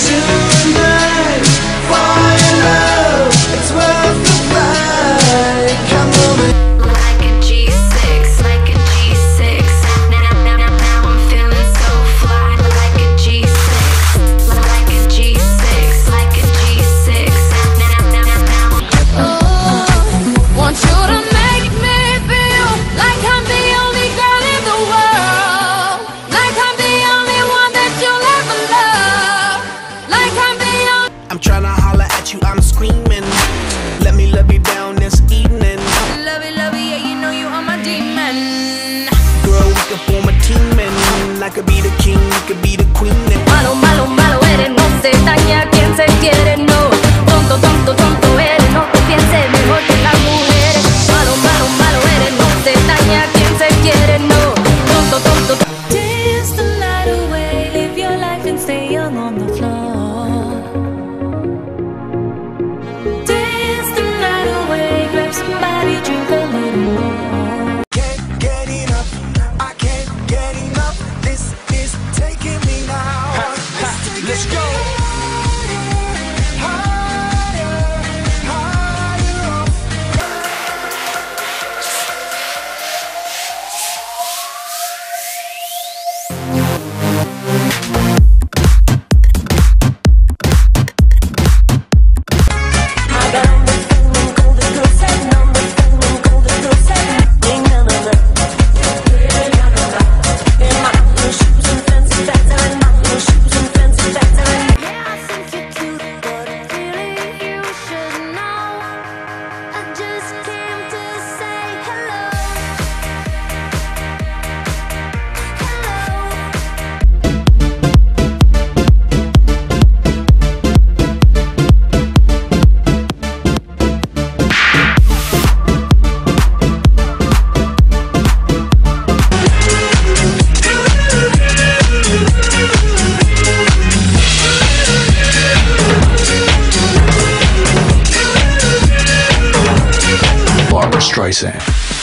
to I'm tryna holler at you, I'm screaming. Let me love you down this evening. Love you, love you, yeah, you know you are my demon. Girl, we could form a team and I could be the king, you could be the queen. And malo, malo, malo eres, no se daña quien se quiere. just can't Streisand.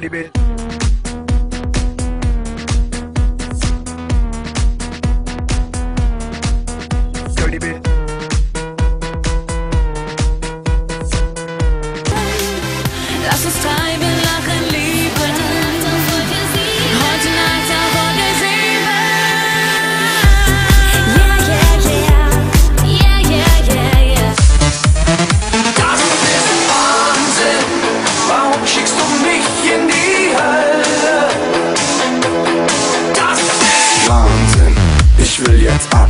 30. will jetzt ab.